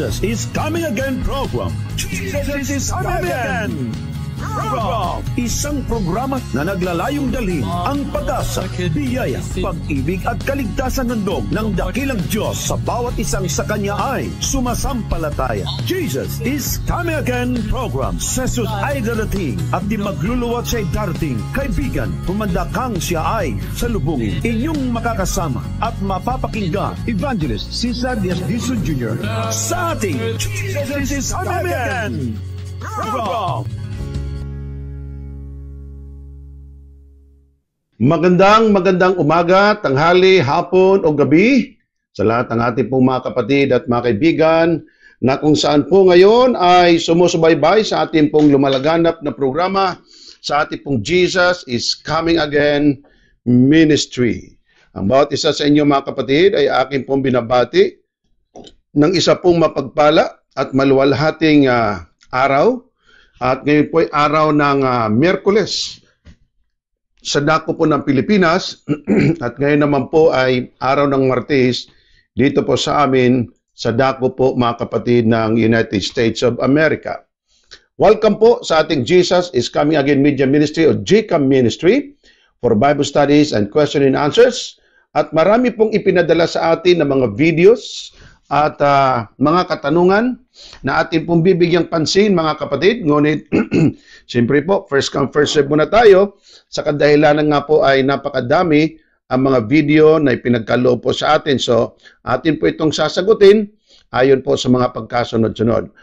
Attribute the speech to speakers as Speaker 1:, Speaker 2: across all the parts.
Speaker 1: Jesus is Coming Again program. Jesus is Coming Again program. Isang programa na naglalayong dalhin ang pag-asa, biyaya, pag-ibig at kaligtasan ng dog ng dakilang Diyos sa bawat isang sa Kanya ay sumasampalataya. Jesus is Coming Again program. sa Jesus ay darating at di magluluwat siya'y darating. Kaibigan, humanda kang siya ay salubungin. Inyong makakasama at mapapakinggan Evangelist Cesar Diaz Dizon Jr. sa ating Jesus is Coming Again program.
Speaker 2: Magandang magandang umaga, tanghali, hapon o gabi sa lahat ng ating pong mga kapatid at mga kaibigan na kung saan po ngayon ay sumusubaybay sa ating pong lumalaganap na programa sa ating pong Jesus is Coming Again Ministry. Ang bawat isa sa inyo mga kapatid ay aking pong binabati ng isa pong mapagpala at maluwalhating uh, araw at ngayon po ay araw ng uh, Miyerkules sa dako po ng Pilipinas at ngayon naman po ay araw ng Martes dito po sa amin sa dako po mga kapatid ng United States of America. Welcome po sa ating Jesus is Coming Again Media Ministry o GCAM Ministry for Bible Studies and Question and Answers. At marami pong ipinadala sa atin ng mga videos at uh, mga katanungan na atin pong bibigyang pansin mga kapatid. Ngunit, siyempre po, first come, first serve muna tayo sa kadahilanan nga po ay napakadami ang mga video na ipinagkaloob po sa atin. So, atin po itong sasagutin ayon po sa mga pagkasunod-sunod.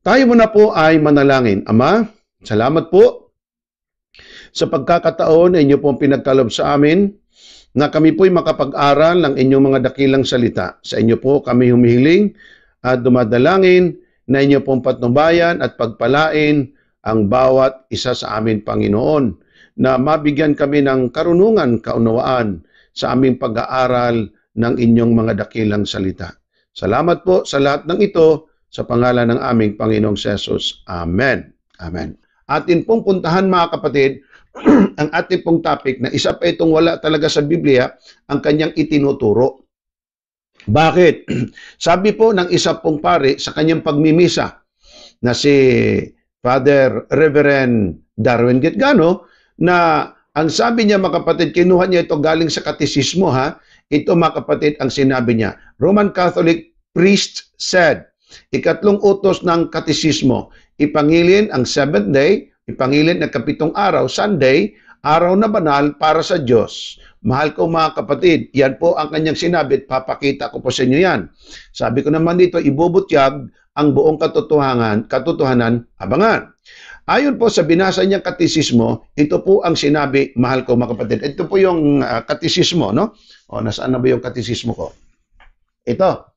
Speaker 2: Tayo muna po ay manalangin. Ama, salamat po sa pagkakataon na inyo pong pinagkalob sa amin na kami po'y makapag-aral ng inyong mga dakilang salita. Sa inyo po kami humihiling at dumadalangin na inyo pong patnubayan at pagpalain ang bawat isa sa amin, Panginoon na mabigyan kami ng karunungan, kaunawaan sa aming pag-aaral ng inyong mga dakilang salita. Salamat po sa lahat ng ito sa pangalan ng aming Panginoong Jesus. Amen. Amen. Atin pong puntahan mga kapatid, ang ating pong topic na isa pa itong wala talaga sa Biblia, ang kanyang itinuturo. Bakit? Sabi po ng isa pong pare sa kanyang pagmimisa na si Father Reverend Darwin Gitgano, na ang sabi niya mga kapatid, kinuha niya ito galing sa katisismo ha. Ito mga kapatid ang sinabi niya. Roman Catholic priest said, ikatlong utos ng katisismo, ipangilin ang seventh day, ipangilin ang kapitong araw, Sunday, araw na banal para sa Diyos. Mahal ko mga kapatid, yan po ang kanyang sinabi at papakita ko po sa inyo yan. Sabi ko naman dito, ibubutyag ang buong katotohanan, katotohanan, abangan. Ayon po sa binasa niyang katisismo, ito po ang sinabi, mahal ko mga kapatid. Ito po yung uh, katisismo, no? O, nasaan na ba yung katisismo ko? Ito.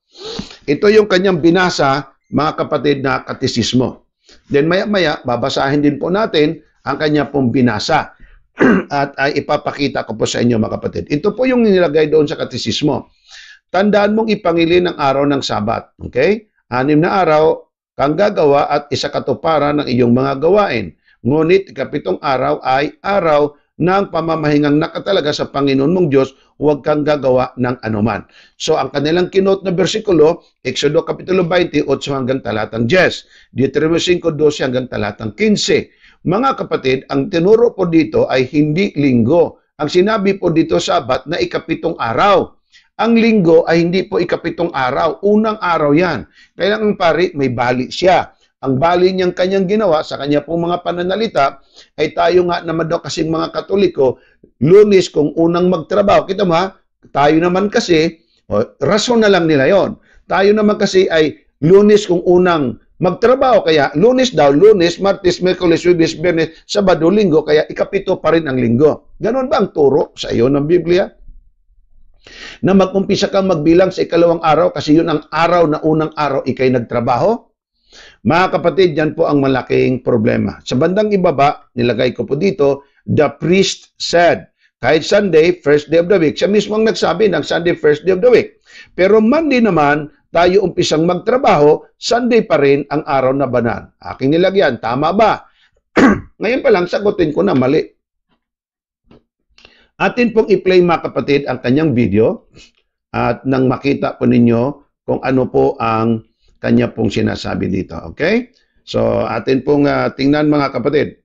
Speaker 2: Ito yung kanyang binasa, mga kapatid, na katisismo. Then maya-maya, babasahin din po natin ang kanya pong binasa. At ay ipapakita ko po sa inyo, mga kapatid. Ito po yung nilagay doon sa katisismo. Tandaan mong ipangili ng araw ng Sabat. Okay? Anim na araw, kang gagawa at isa katuparan ng iyong mga gawain. Ngunit kapitong araw ay araw ng pamamahingang nakatalaga sa Panginoon mong Diyos, huwag kang gagawa ng anuman. So ang kanilang kinot na bersikulo, Exodo Kapitulo 28 hanggang talatang 10, Deuteronomy 5.12 hanggang talatang 15. Mga kapatid, ang tinuro po dito ay hindi linggo. Ang sinabi po dito sabat na ikapitong araw. Ang linggo ay hindi po ikapitong araw. Unang araw yan. Kaya ang pari, may bali siya. Ang bali niyang kanyang ginawa sa kanya pong mga pananalita ay tayo nga naman daw kasing mga katoliko, lunis kung unang magtrabaho. Kita mo ha, tayo naman kasi, oh, rason na lang nila yon. Tayo naman kasi ay lunis kung unang magtrabaho. Kaya lunes daw, lunes, martes, merkulis, wibis, bernes, sabado, linggo. Kaya ikapito pa rin ang linggo. Ganon ba ang turo sa iyo ng Biblia? na mag-umpisa kang magbilang sa ikalawang araw kasi yun ang araw na unang araw ikay nagtrabaho? Mga kapatid, yan po ang malaking problema. Sa bandang ibaba, nilagay ko po dito, the priest said, kahit Sunday, first day of the week, siya mismo ang nagsabi ng Sunday, first day of the week. Pero Monday naman, tayo umpisang magtrabaho, Sunday pa rin ang araw na banal. Aking nilagyan, tama ba? Ngayon pa lang, sagutin ko na mali. Atin pong i-play mga kapatid ang kanyang video at nang makita po ninyo kung ano po ang kanya pong sinasabi dito. Okay? So, atin pong ah, tingnan mga kapatid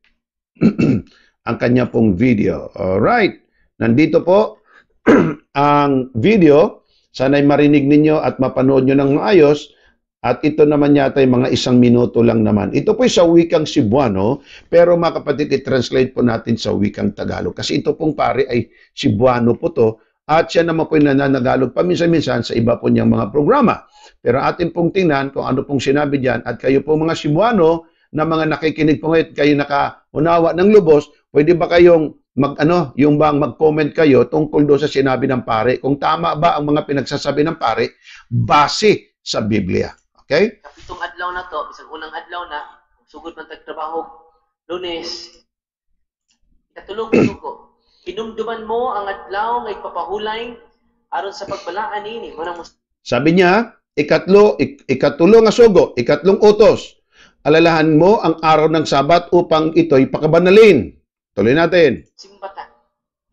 Speaker 2: ang kanya pong video. Alright. Nandito po ang video. Sana'y marinig ninyo at mapanood nyo ng maayos. At ito naman yata ay mga isang minuto lang naman. Ito po sa wikang Cebuano, pero mga kapatid, i-translate po natin sa wikang Tagalog. Kasi ito pong pare ay Cebuano po to. At siya naman po ay nananagalog paminsan-minsan sa iba po niyang mga programa. Pero atin pong tingnan kung ano pong sinabi diyan at kayo po mga Cebuano na mga nakikinig po ngayon, kayo nakaunawa ng lubos, pwede ba kayong mag ano, yung bang mag-comment kayo tungkol do sa sinabi ng pare kung tama ba ang mga pinagsasabi ng pare base sa Biblia. Okay?
Speaker 3: Kapitong adlaw na to, bisag unang adlaw na, sugod man tagtrabaho, lunes, ikatulong ko, hinumduman mo ang adlaw nga ipapahulay aron sa pagbalaan ini, muna mo
Speaker 2: Sabi niya, ikatlo, ik, ikatulo nga sugo, ikatlong utos. Alalahan mo ang araw ng Sabat upang ito'y pakabanalin. Tuloy natin.
Speaker 3: simbata.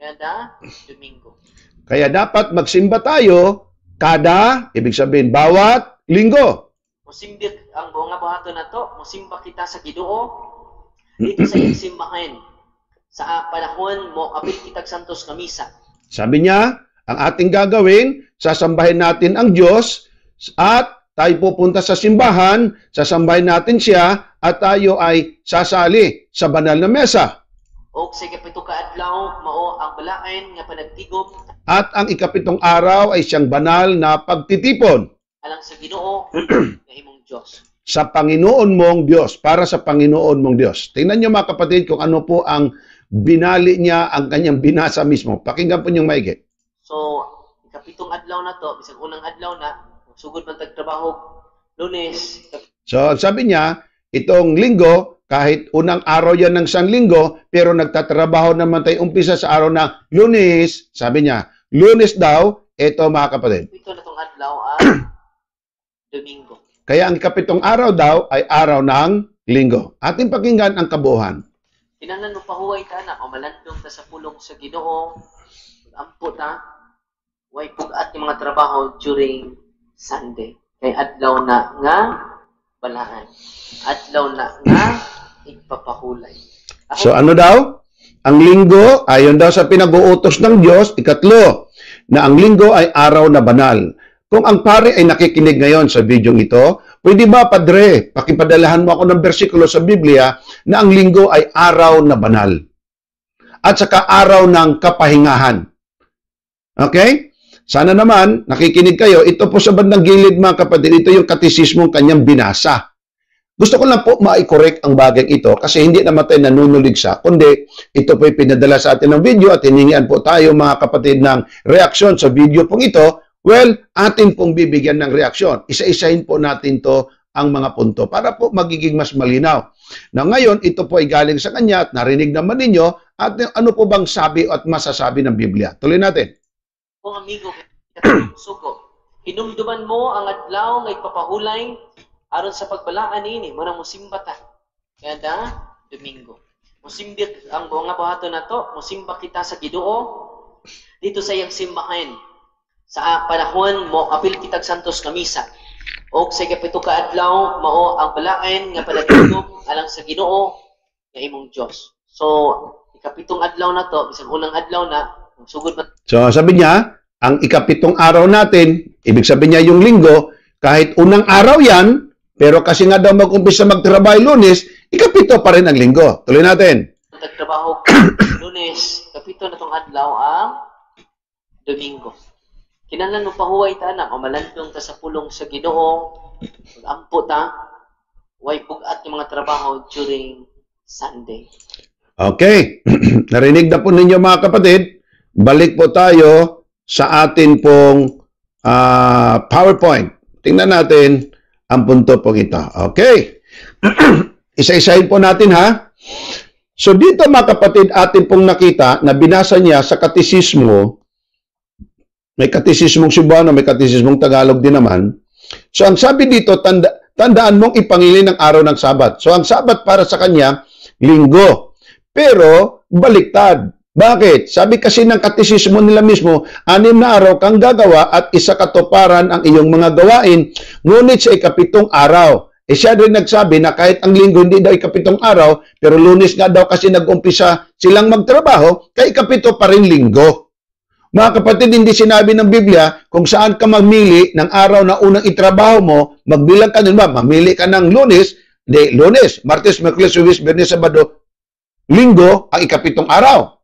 Speaker 3: Kada Domingo.
Speaker 2: Kaya dapat magsimba tayo kada, ibig sabihin, bawat linggo.
Speaker 3: Musimbit ang buong nga buhaton na to, musimba kita sa Ginoo. Dito sa iyang simbahan. Sa panahon mo, apil kitag santos nga misa.
Speaker 2: Sabi niya, ang ating gagawin, sasambahin natin ang Diyos at tayo pupunta sa simbahan, sasambahin natin siya at tayo ay sasali sa banal na mesa.
Speaker 3: O sa kapito ka adlaw, mao ang balain nga panagtigom
Speaker 2: At ang ikapitong araw ay siyang banal na pagtitipon
Speaker 3: alang sa Ginoo nga imong Dios.
Speaker 2: sa Panginoon mong Diyos, para sa Panginoon mong Diyos. Tingnan niyo mga kapatid kung ano po ang binali niya ang kanyang binasa mismo. Pakinggan po niyong maigi.
Speaker 3: So, ikapitong adlaw na to, bisag unang adlaw na, sugod man tagtrabaho, lunes,
Speaker 2: So, sabi niya, itong linggo, kahit unang araw yan ng San Linggo, pero nagtatrabaho naman tayo umpisa sa araw ng lunes, sabi niya, lunes daw, ito mga kapatid.
Speaker 3: kapito na tong adlaw ang Domingo.
Speaker 2: Kaya ang ikapitong araw daw ay araw ng linggo. Ating pakinggan ang kabuuan.
Speaker 3: Kinahanglan mo pahuway ta na, malandong ta sa pulong sa Ginoo, ampo ta, way pugat yung mga trabaho during Sunday. Kay adlaw na nga balaan. Adlaw na nga ipapahulay. Ako,
Speaker 2: So ano daw? Ang linggo, ayon daw sa pinag-uutos ng Diyos, ikatlo, na ang linggo ay araw na banal. Kung ang pare ay nakikinig ngayon sa video ito, pwede ba, Padre, pakipadalahan mo ako ng bersikulo sa Biblia na ang linggo ay araw na banal. At saka araw ng kapahingahan. Okay? Sana naman, nakikinig kayo, ito po sa bandang gilid mga kapatid, ito yung katisismong kanyang binasa. Gusto ko lang po ma-correct ang bagay ito kasi hindi naman tayo nanunulig sa, kundi ito po pinadala sa atin ng video at hiningian po tayo mga kapatid ng reaksyon sa video pong ito. Well, atin pong bibigyan ng reaksyon. Isa-isahin po natin to ang mga punto para po magiging mas malinaw. Na ngayon, ito po ay galing sa kanya at narinig naman ninyo at ano po bang sabi at masasabi ng Biblia. Tuloy natin.
Speaker 3: Kung amigo, sugo, hinumduman mo ang adlaw nga ipapahulay aron sa pagbalaan ini, muna musimba ta. Kada Domingo. Musimbit ang mga buhato na to, musimba kita sa Ginoo dito sa iyang simbahan. Sa panahon mo, apil kitag santos nga misa. O sa kapito ka adlaw, mao ang balain nga panagtigom alang sa Ginoo nga imong Dios. So, ikapitong adlaw na to, bisag unang adlaw na, sugod man
Speaker 2: So sabi niya, ang ikapitong araw natin, ibig sabihin niya yung linggo, kahit unang araw yan, pero kasi nga daw mag-umpisa magtrabaho lunes, ikapito pa rin ang linggo. Tuloy natin.
Speaker 3: nagtrabaho lunes, kapito na tong adlaw ang Domingo. Kinahanglan mo pahuway ta na, o malandong ta sa pulong sa Ginoo, ampo ta, way pugat yung mga trabaho during Sunday.
Speaker 2: Okay. Narinig na po ninyo mga kapatid. Balik po tayo sa atin pong ah, PowerPoint. Tingnan natin ang punto pong ito. Okay. Isa-isahin po natin ha. So dito mga kapatid, atin pong nakita na binasa niya sa katisismo, may katisismong Cebuano, may katisismong Tagalog din naman. So ang sabi dito, tanda, tandaan mong ipangili ng araw ng Sabat. So ang Sabat para sa kanya, linggo. Pero baliktad. Bakit? Sabi kasi ng katisismo nila mismo, anim na araw kang gagawa at isa katuparan ang iyong mga gawain, ngunit sa ikapitong araw. Eh siya rin nagsabi na kahit ang linggo hindi daw ikapitong araw, pero lunes nga daw kasi nag-umpisa silang magtrabaho, kay ikapito pa rin linggo. Mga kapatid, hindi sinabi ng Biblia kung saan ka mamili ng araw na unang itrabaho mo, magbilang ka nun ba? Mamili ka ng lunes, hindi, lunes, martes, merkulis, suwis, bernes, sabado, linggo, ang ikapitong araw.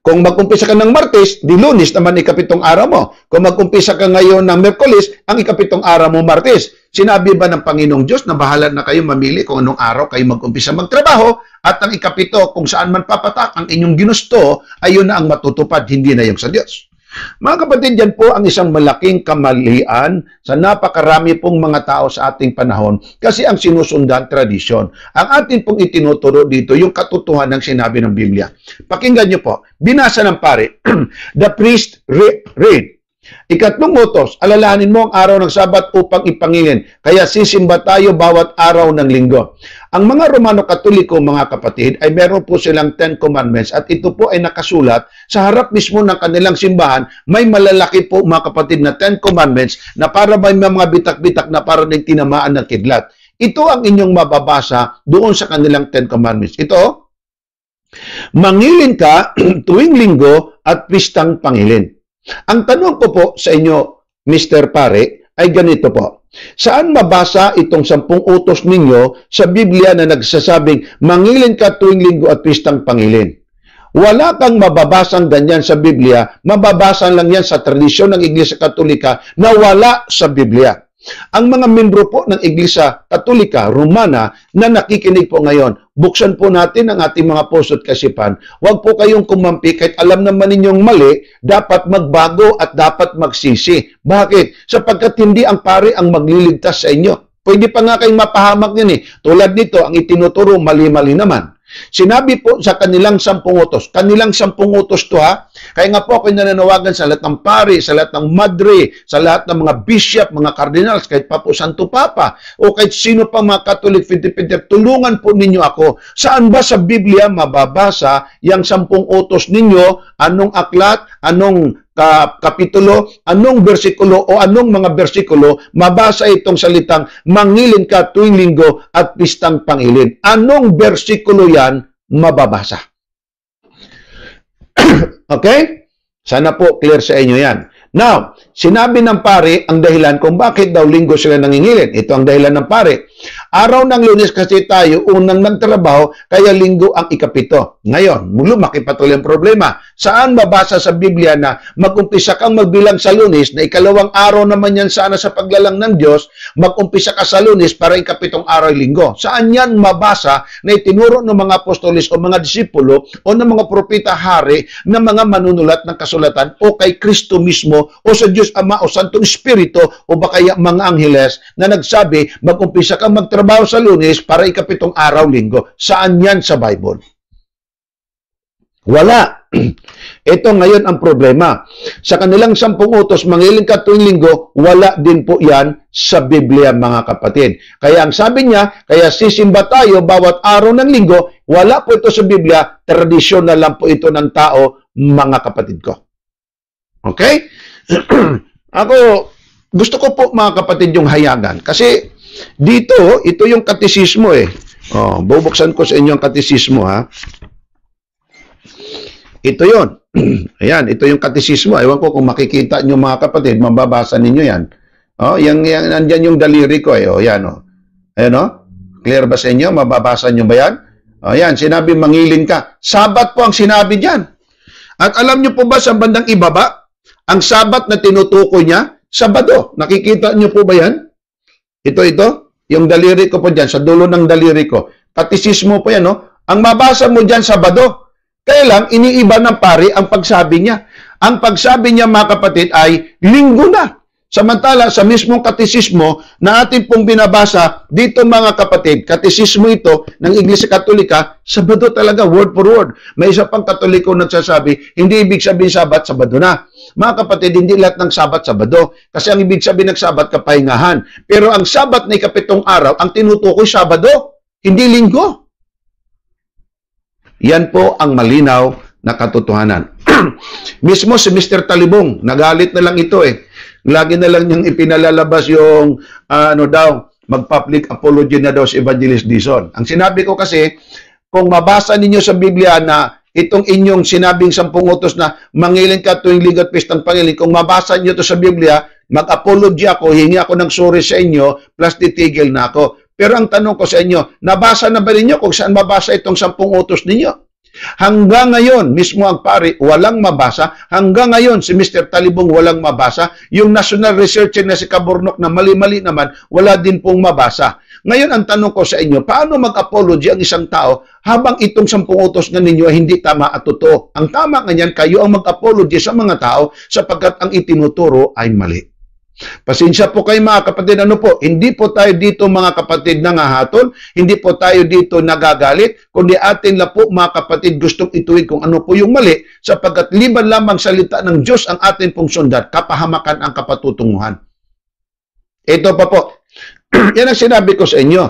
Speaker 2: Kung mag-umpisa ka ng Martes, di Lunes naman ikapitong araw mo. Kung mag-umpisa ka ngayon ng Merkulis, ang ikapitong araw mo Martes. Sinabi ba ng Panginoong Diyos na bahala na kayo mamili kung anong araw kayo mag-umpisa magtrabaho at ang ikapito kung saan man papatak ang inyong ginusto, ayun na ang matutupad, hindi na yung sa Diyos. Mga kapatid, yan po ang isang malaking kamalian sa napakarami pong mga tao sa ating panahon kasi ang sinusundan tradisyon. Ang atin pong itinuturo dito, yung katotohanan ng sinabi ng Biblia. Pakinggan niyo po, binasa ng pare, the priest re- read, Ikatlong utos, alalahanin mo ang araw ng Sabat upang ipangingin. Kaya sisimba tayo bawat araw ng linggo. Ang mga Romano Katoliko, mga kapatid, ay meron po silang Ten Commandments at ito po ay nakasulat sa harap mismo ng kanilang simbahan. May malalaki po, mga kapatid, na Ten Commandments na para may mga bitak-bitak na para din tinamaan ng kidlat. Ito ang inyong mababasa doon sa kanilang Ten Commandments. Ito, mangilin ka tuwing linggo at pistang pangilin. Ang tanong ko po sa inyo, Mr. Pare, ay ganito po. Saan mabasa itong sampung utos ninyo sa Biblia na nagsasabing mangilin ka tuwing linggo at pistang pangilin? Wala kang mababasang ganyan sa Biblia, mababasa lang yan sa tradisyon ng Iglesia Katolika na wala sa Biblia. Ang mga membro po ng Iglesia Katolika Romana na nakikinig po ngayon, buksan po natin ang ating mga puso at kasipan. Huwag po kayong kumampi kahit alam naman ninyong mali, dapat magbago at dapat magsisi. Bakit? Sapagkat hindi ang pare ang magliligtas sa inyo. Pwede pa nga kayong mapahamak yan eh. Tulad nito, ang itinuturo mali-mali naman. Sinabi po sa kanilang sampung utos, kanilang sampung utos to ha, kaya nga po ako nananawagan sa lahat ng pari, sa lahat ng madre, sa lahat ng mga bishop, mga cardinals, kahit pa po Santo Papa, o kahit sino pa mga Catholic Fintipinter, tulungan po ninyo ako. Saan ba sa Biblia mababasa yung sampung utos ninyo? Anong aklat? Anong ka, kapitulo, anong bersikulo o anong mga bersikulo mabasa itong salitang mangilin ka tuwing linggo at pistang pangilin. Anong bersikulo yan mababasa? okay? Sana po clear sa inyo yan. Now, sinabi ng pare ang dahilan kung bakit daw linggo sila nangingilin. Ito ang dahilan ng pare. Araw ng lunes kasi tayo unang nagtrabaho, kaya linggo ang ikapito. Ngayon, lumaki patuloy ang problema. Saan mabasa sa Biblia na mag-umpisa kang magbilang sa lunes, na ikalawang araw naman yan sana sa paglalang ng Diyos, mag-umpisa ka sa lunes para ikapitong araw linggo. Saan yan mabasa na itinuro ng mga apostolis o mga disipulo o ng mga propita hari na mga manunulat ng kasulatan o kay Kristo mismo o sa Diyos Ama o Santong Espiritu o baka mga angheles na nagsabi mag-umpisa kang magtrabaho sa lunes para ikapitong araw linggo. Saan yan sa Bible? Wala. Ito ngayon ang problema. Sa kanilang sampung utos, mangiling ka tuwing linggo, wala din po yan sa Biblia mga kapatid. Kaya ang sabi niya, kaya sisimba tayo bawat araw ng linggo, wala po ito sa Biblia, tradisyon na lang po ito ng tao, mga kapatid ko. Okay? Ako, gusto ko po mga kapatid yung hayagan. Kasi dito, ito yung katisismo eh. Oh, bubuksan ko sa inyo ang katisismo ha. Ito yon. Ayan, ito yung katisismo. Ewan ko kung makikita nyo mga kapatid, mababasa ninyo yan. Oh, yan, yan, nandyan yung daliri ko eh. Oh, yan oh. Ayan oh. Clear ba sa inyo? Mababasa nyo ba yan? Oh, yan, sinabi mangilin ka. Sabat po ang sinabi diyan. At alam nyo po ba sa bandang ibaba, ang sabat na tinutukoy niya, Sabado. Nakikita nyo po ba yan? Ito, ito. Yung daliri ko po dyan, sa dulo ng daliri ko. Katisismo po yan, no? Ang mabasa mo dyan, Sabado. Kaya lang, iniiba ng pari ang pagsabi niya. Ang pagsabi niya, mga kapatid, ay linggo na. Samantala, sa mismong katisismo na ating pong binabasa, dito mga kapatid, katisismo ito ng Iglesia Katolika, Sabado talaga, word for word. May isa pang katoliko nagsasabi, hindi ibig sabihin Sabat, Sabado na. Mga kapatid, hindi lahat ng Sabat, Sabado. Kasi ang ibig sabihin ng Sabat, kapahingahan. Pero ang Sabat na ikapitong araw, ang tinutukoy Sabado, hindi linggo. Yan po ang malinaw na katotohanan. Mismo si Mr. Talibong, nagalit na lang ito eh. Lagi na lang niyang ipinalalabas yung ah, ano daw, mag-public apology na daw si Evangelist Dizon. Ang sinabi ko kasi, kung mabasa ninyo sa Biblia na itong inyong sinabing sampung utos na mangilin ka tuwing linggo at pistang pangilin, kung mabasa niyo to sa Biblia, mag-apology ako, hingi ako ng sorry sa inyo, plus titigil na ako. Pero ang tanong ko sa inyo, nabasa na ba ninyo kung saan mabasa itong sampung utos ninyo? Hanggang ngayon, mismo ang pari, walang mabasa. Hanggang ngayon, si Mr. Talibong walang mabasa. Yung national researcher na si Kaburnok na mali-mali naman, wala din pong mabasa. Ngayon, ang tanong ko sa inyo, paano mag-apology ang isang tao habang itong sampung utos na ninyo ay hindi tama at totoo? Ang tama nga kayo ang mag-apology sa mga tao sapagkat ang itinuturo ay mali. Pasensya po kayo mga kapatid, ano po, hindi po tayo dito mga kapatid nangahatol, hindi po tayo dito nagagalit, kundi atin lang po mga kapatid gustong ituwid kung ano po yung mali, sapagkat liban lamang salita ng Diyos ang atin pong sundan, kapahamakan ang kapatutunguhan. Ito pa po, yan ang sinabi ko sa inyo.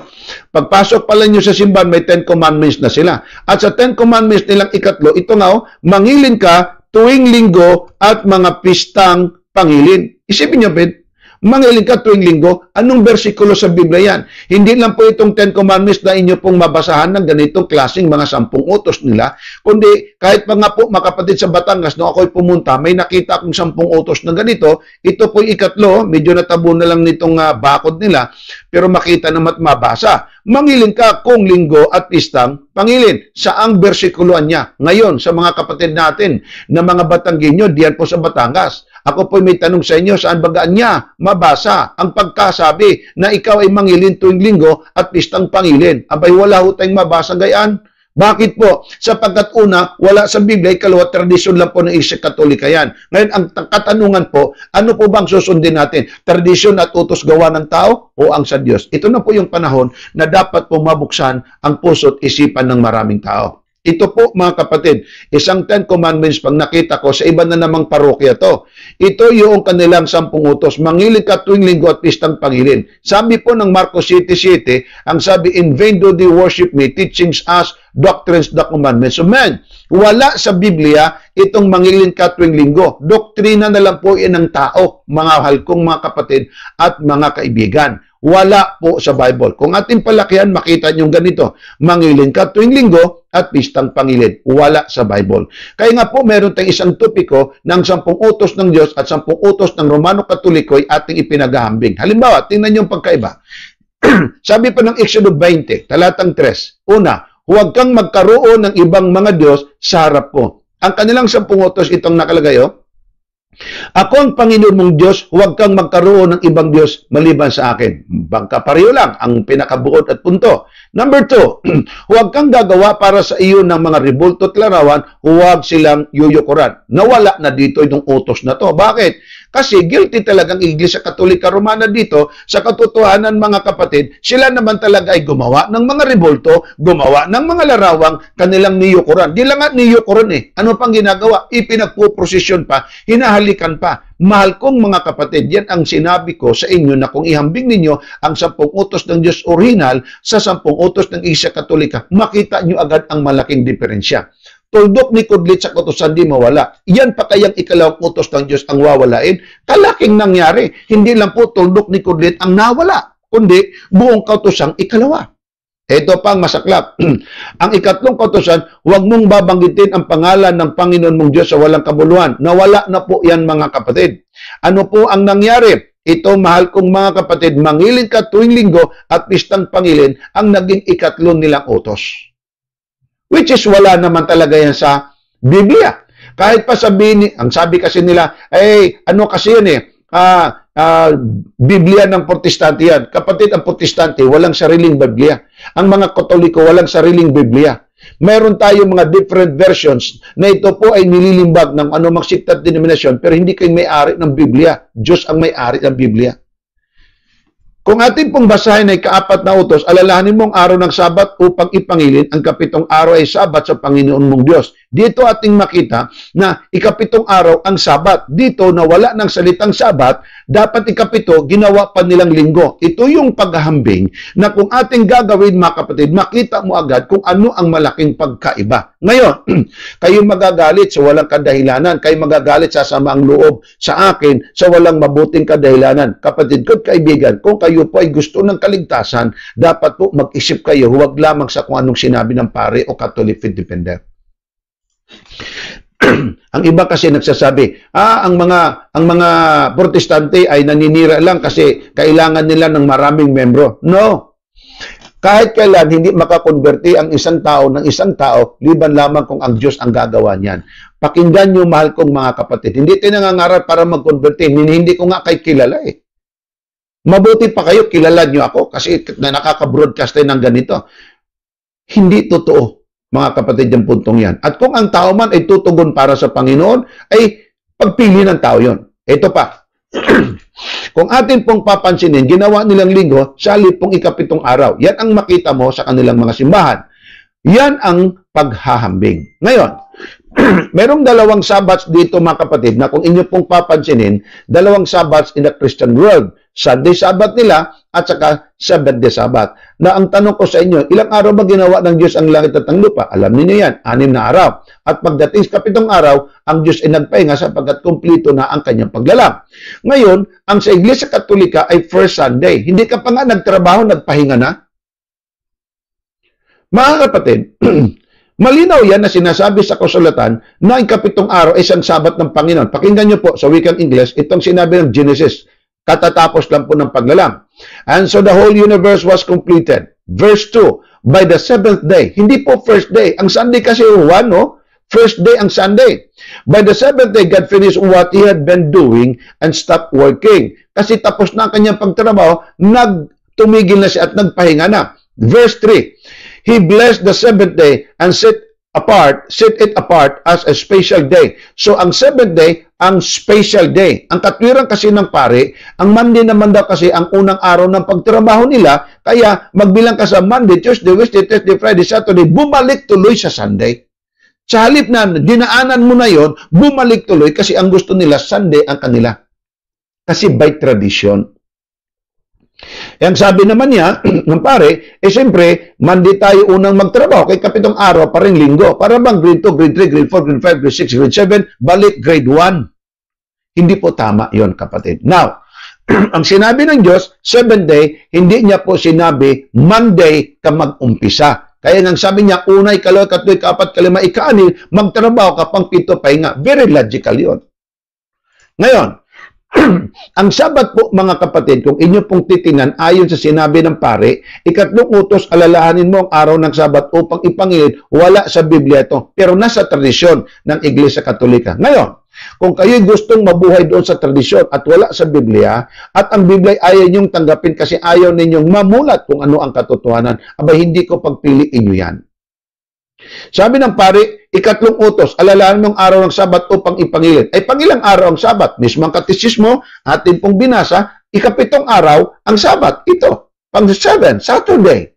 Speaker 2: Pagpasok pala nyo sa simbahan, may Ten Commandments na sila. At sa Ten Commandments nilang ikatlo, ito nga, oh, mangilin ka tuwing linggo at mga pistang pangilin. Isipin nyo, Ben, mangilin ka tuwing linggo, anong bersikulo sa Biblia yan? Hindi lang po itong Ten Commandments na inyo pong mabasahan ng ganitong klaseng mga sampung utos nila, kundi kahit pa nga po makapatid sa Batangas, nung ako'y pumunta, may nakita akong sampung utos na ganito, ito po ikatlo, medyo natabo na lang nitong uh, bakod nila, pero makita at mabasa. Mangilin ka kung linggo at pistang pangilin. Saang bersikuluan niya? Ngayon, sa mga kapatid natin na mga Batanggenyo, diyan po sa Batangas, ako po may tanong sa inyo, saan bagaan niya mabasa ang pagkasabi na ikaw ay mangilin tuwing linggo at pistang pangilin? Abay, wala ho tayong mabasa gayaan. Bakit po? Sapagkat una, wala sa Biblia, ikalawa, tradisyon lang po ng Isya Katolika yan. Ngayon, ang katanungan po, ano po bang susundin natin? Tradisyon at utos gawa ng tao o ang sa Diyos? Ito na po yung panahon na dapat po mabuksan ang puso't isipan ng maraming tao. Ito po mga kapatid, isang Ten Commandments pag nakita ko sa iba na namang parokya to. Ito yung kanilang sampung utos. Mangilin ka tuwing linggo at pistang pangilin. Sabi po ng Marcos City City, ang sabi, in vain do they worship me, teachings us, doctrines, the commandments of men. Wala sa Biblia itong mangilin ka tuwing linggo. Doktrina na lang po yan ng tao, mga mahal kong mga kapatid at mga kaibigan. Wala po sa Bible. Kung ating palakihan, makita nyo ganito. Mangilin ka tuwing linggo at pistang pangilin. Wala sa Bible. Kaya nga po, meron tayong isang topiko ng sampung utos ng Diyos at sampung utos ng Romano Katoliko ay ating ipinagahambing. Halimbawa, tingnan nyo yung pagkaiba. Sabi pa ng Exodus 20, talatang 3. Una, huwag kang magkaroon ng ibang mga Diyos sa harap mo. Ang kanilang sampung utos itong nakalagay, oh, ako ang Panginoon mong Diyos, huwag kang magkaroon ng ibang Diyos maliban sa akin. Bangka pareho lang ang pinakabuod at punto. Number two, huwag kang gagawa para sa iyo ng mga ribulto at larawan, huwag silang yuyukuran. Nawala na dito itong utos na to. Bakit? Kasi guilty talagang Iglesia Katolika Romana dito sa katotohanan mga kapatid, sila naman talaga ay gumawa ng mga revolto, gumawa ng mga larawang kanilang niyukuran. Di lang at niyukuran eh. Ano pang ginagawa? Ipinagpuprosesyon pa, hinahalikan pa. Mahal kong mga kapatid, yan ang sinabi ko sa inyo na kung ihambing ninyo ang sampung utos ng Diyos original sa sampung utos ng Iglesia Katolika, makita nyo agad ang malaking diferensya tuldok ni Kudlit sa kutusan di mawala. Yan pa kayang ikalawang utos ng Diyos ang wawalain? Kalaking nangyari. Hindi lang po tuldok ni Kudlit ang nawala, kundi buong kautusang ikalawa. Ito pang masaklap. ang ikatlong kautosan, huwag mong babanggitin ang pangalan ng Panginoon mong Diyos sa walang kabuluhan. Nawala na po yan mga kapatid. Ano po ang nangyari? Ito, mahal kong mga kapatid, mangilin ka tuwing linggo at pistang pangilin ang naging ikatlo nilang utos. Which is wala naman talaga yan sa Biblia. Kahit pa sabihin, ang sabi kasi nila, ay ano kasi yan eh, uh, uh, Biblia ng Protestante yan. Kapatid, ang Protestante, walang sariling Biblia. Ang mga Katoliko, walang sariling Biblia. Meron tayo mga different versions na ito po ay nililimbag ng anumang sikta at denominasyon pero hindi kayo may-ari ng Biblia. Diyos ang may-ari ng Biblia. Kung atin pong basahin ay kaapat na utos, alalahanin mong araw ng Sabat upang ipangilin, ang kapitong araw ay Sabat sa Panginoon mong Diyos. Dito ating makita na ikapitong araw ang sabat. Dito na wala ng salitang sabat, dapat ikapito, ginawa pa nilang linggo. Ito yung paghahambing na kung ating gagawin mga kapatid, makita mo agad kung ano ang malaking pagkaiba. Ngayon, kayo magagalit sa walang kadahilanan, kayo magagalit sa samaang loob sa akin sa walang mabuting kadahilanan. Kapatid ko, kaibigan, kung kayo po ay gusto ng kaligtasan, dapat po mag-isip kayo, huwag lamang sa kung anong sinabi ng pare o Catholic defender. ang iba kasi nagsasabi, ah, ang mga ang mga protestante ay naninira lang kasi kailangan nila ng maraming membro. No. Kahit kailan hindi makakonverti ang isang tao ng isang tao, liban lamang kung ang Diyos ang gagawa niyan. Pakinggan niyo, mahal kong mga kapatid. Hindi tayo nangangarap para mag-converti. Hindi ko nga kay kilala eh. Mabuti pa kayo, kilala niyo ako kasi na nakaka-broadcast tayo ng ganito. Hindi totoo, mga kapatid, yung puntong yan. At kung ang tao man ay tutugon para sa Panginoon, ay pagpili ng tao yon. Ito pa. kung atin pong papansinin, ginawa nilang linggo sa pong ikapitong araw. Yan ang makita mo sa kanilang mga simbahan. Yan ang paghahambing. Ngayon, merong dalawang Sabbats dito mga kapatid na kung inyo pong papansinin, dalawang Sabbats in the Christian world. Sunday Sabbath nila at saka Sabbath day Sabbath. Na ang tanong ko sa inyo, ilang araw ba ginawa ng Diyos ang langit at ang lupa? Alam niyo yan, anim na araw. At pagdating sa kapitong araw, ang Diyos ay nagpahinga sapagkat kumplito na ang kanyang paglalang. Ngayon, ang sa Iglesia Katolika ay first Sunday. Hindi ka pa nga nagtrabaho, nagpahinga na? Mga kapatid, Malinaw yan na sinasabi sa kasulatan na ang kapitong araw ay isang sabat ng Panginoon. Pakinggan niyo po sa wikang English, itong sinabi ng Genesis Katatapos lang po ng paglalang. And so the whole universe was completed. Verse 2, by the seventh day. Hindi po first day. Ang Sunday kasi one, no? First day ang Sunday. By the seventh day, God finished what He had been doing and stopped working. Kasi tapos na ang kanyang pagtrabaho, nagtumigil na siya at nagpahinga na. Verse 3, He blessed the seventh day and set apart, set it apart as a special day. So ang seventh day, ang special day. Ang katwiran kasi ng pare, ang Monday naman daw kasi ang unang araw ng pagtrabaho nila, kaya magbilang ka sa Monday, Tuesday, Wednesday, Thursday, Friday, Saturday, bumalik tuloy sa Sunday. Sa halip na dinaanan mo na yon, bumalik tuloy kasi ang gusto nila Sunday ang kanila. Kasi by tradition. Yang sabi naman niya, ng pare, eh siyempre, Monday tayo unang magtrabaho, kay kapitong araw pa linggo. Para bang grade 2, grade 3, grade 4, grade 5, grade 6, grade 7, balik grade 1. Hindi po tama yon kapatid. Now, ang sinabi ng Diyos, seven day, hindi niya po sinabi, Monday ka mag-umpisa. Kaya nang sabi niya, unay, kaloy, katoy, kapat, kalima, ikaanil, magtrabaho ka pang pito, pahinga. Very logical yon. Ngayon, ang sabat po mga kapatid, kung inyo pong titingnan ayon sa sinabi ng pare, ikatlong utos alalahanin mo ang araw ng sabat upang ipangilid, wala sa Biblia ito, pero nasa tradisyon ng Iglesia Katolika. Ngayon, kung kayo gustong mabuhay doon sa tradisyon at wala sa Biblia, at ang Biblia ayaw ninyong tanggapin kasi ayaw ninyong mamulat kung ano ang katotohanan, abay hindi ko pagpiliin nyo yan. Sabi ng pare, ikatlong utos, alalaan mong araw ng sabat upang ipangilid. Ay pangilang araw ang sabat? Mismang katisismo, atin pong binasa, ikapitong araw ang sabat. Ito, pang 7, Saturday.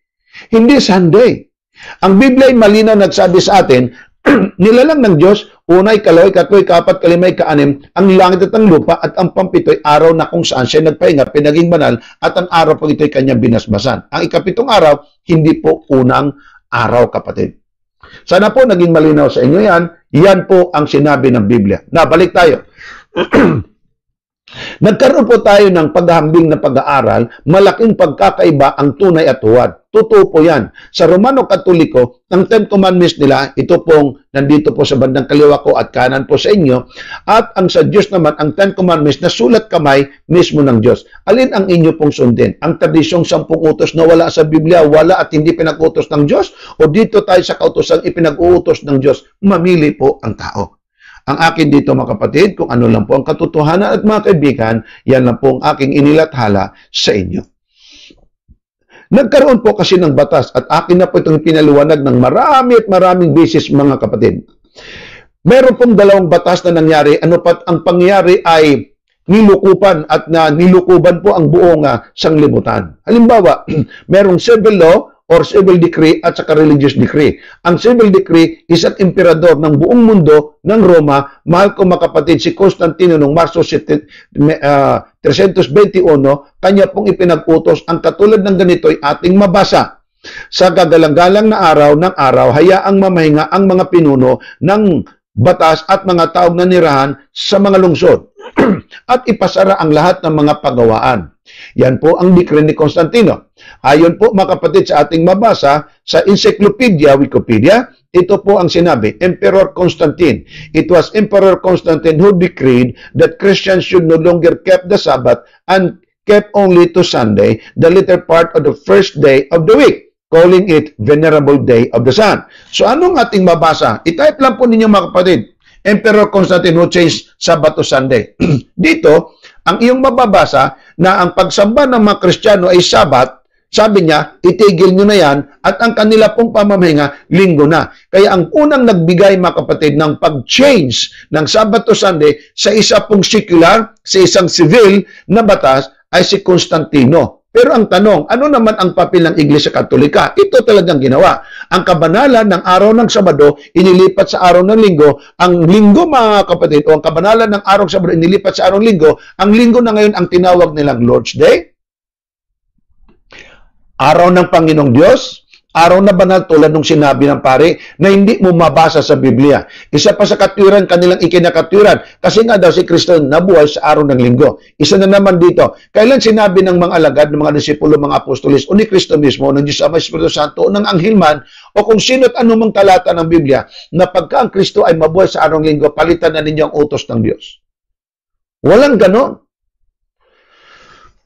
Speaker 2: Hindi Sunday. Ang Biblia ay malinaw nagsabi sa atin, nilalang ng Diyos, unay, kaloy, katoy, kapat, kalimay, kaanim, ang langit at ang lupa at ang pampito'y araw na kung saan siya nagpahinga, pinaging banal, at ang araw pag ito'y kanyang binasbasan. Ang ikapitong araw, hindi po unang araw, kapatid. Sana po naging malinaw sa inyo yan. Yan po ang sinabi ng Biblia. Na, balik tayo. Nagkaroon po tayo ng paghahambing na pag-aaral, malaking pagkakaiba ang tunay at huwad. Totoo po yan. Sa Romano Katoliko, ang Ten Commandments nila, ito pong nandito po sa bandang kaliwa ko at kanan po sa inyo. At ang sa Diyos naman, ang Ten Commandments na sulat kamay mismo ng Diyos. Alin ang inyo pong sundin? Ang tradisyong sampung utos na wala sa Biblia, wala at hindi pinag-utos ng Diyos? O dito tayo sa kautosang ipinag-uutos ng Diyos? Mamili po ang tao. Ang akin dito mga kapatid, kung ano lang po ang katotohanan at mga kaibigan, yan lang po ang aking inilathala sa inyo. Nagkaroon po kasi ng batas at akin na po itong pinaliwanag ng marami at maraming beses mga kapatid. Meron pong dalawang batas na nangyari. Ano pat ang pangyayari ay nilukupan at na nilukuban po ang buong uh, sanglibutan. Halimbawa, merong civil law or civil decree at saka religious decree. Ang civil decree is ang emperador ng buong mundo ng Roma, mahal ko makapatid, si Constantino noong Marso 7, uh, 321, kanya pong ipinag-utos ang katulad ng ganito ay ating mabasa. Sa gagalang-galang na araw ng araw, hayaang mamahinga ang mga pinuno ng batas at mga taong nanirahan sa mga lungsod at ipasara ang lahat ng mga pagawaan. Yan po ang decree ni Constantino. Ayon po mga kapatid sa ating mabasa sa Encyclopedia Wikipedia, ito po ang sinabi, Emperor Constantine. It was Emperor Constantine who decreed that Christians should no longer keep the Sabbath and kept only to Sunday, the later part of the first day of the week, calling it Venerable Day of the Sun. So anong ating mabasa? I-type lang po ninyo mga kapatid. Emperor Constantine who changed Sabbath to Sunday. Dito, ang iyong mababasa na ang pagsamba ng mga Kristiyano ay Sabat, sabi niya, itigil nyo na yan at ang kanila pong pamamahinga, linggo na. Kaya ang unang nagbigay mga kapatid ng pag-change ng Sabbath to Sunday sa isa pong secular, sa isang civil na batas ay si Constantino. Pero ang tanong, ano naman ang papel ng Iglesia Katolika? Ito talagang ginawa. Ang kabanalan ng araw ng Sabado, inilipat sa araw ng Linggo. Ang Linggo, mga kapatid, o ang kabanalan ng araw ng Sabado, inilipat sa araw ng Linggo. Ang Linggo na ngayon ang tinawag nilang Lord's Day. Araw ng Panginoong Diyos, Araw na banal tulad nung sinabi ng pare na hindi mo mabasa sa Biblia. Isa pa sa katuwiran kanilang ikinakatuwiran kasi nga daw si Kristo nabuhay sa araw ng linggo. Isa na naman dito, kailan sinabi ng mga alagad, ng mga disipulo, mga apostolis o ni Kristo mismo, ng Diyos Ama Espiritu Santo o ng anghel man o kung sino't anumang talata ng Biblia na pagka ang Kristo ay mabuhay sa araw ng linggo, palitan na ninyo ang utos ng Diyos. Walang ganon.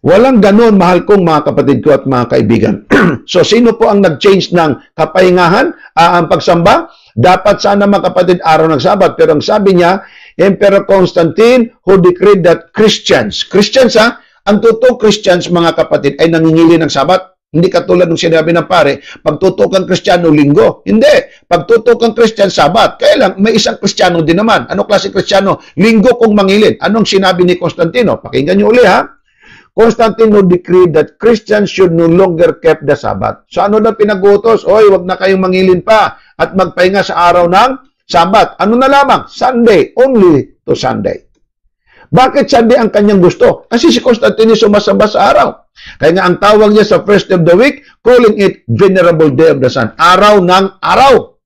Speaker 2: Walang ganon, mahal kong mga kapatid ko at mga kaibigan. so, sino po ang nag-change ng kapahingahan, uh, ang pagsamba? Dapat sana mga kapatid araw ng Sabat. Pero ang sabi niya, Emperor Constantine who decreed that Christians, Christians ha, ang totoong Christians mga kapatid ay nangingili ng Sabat. Hindi katulad ng sinabi ng pare, pagtutok ang Kristiyano, linggo. Hindi. Pagtutok ang Christian, sabat. Kaya lang, may isang Kristiyano din naman. Ano klase Kristiyano? Linggo kung mangilin. Anong sinabi ni Constantino? Pakinggan niyo uli ha. Constantino decreed that Christians should no longer keep the Sabbath. So ano na pinag-utos? Oy, wag na kayong mangilin pa at magpahinga sa araw ng Sabat. Ano na lamang? Sunday. Only to Sunday. Bakit Sunday ang kanyang gusto? Kasi si Constantino sumasamba sa araw. Kaya nga ang tawag niya sa first of the week, calling it Venerable Day of the Sun. Araw ng araw.